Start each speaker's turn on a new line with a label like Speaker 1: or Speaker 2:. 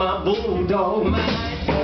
Speaker 1: my bulldog mind.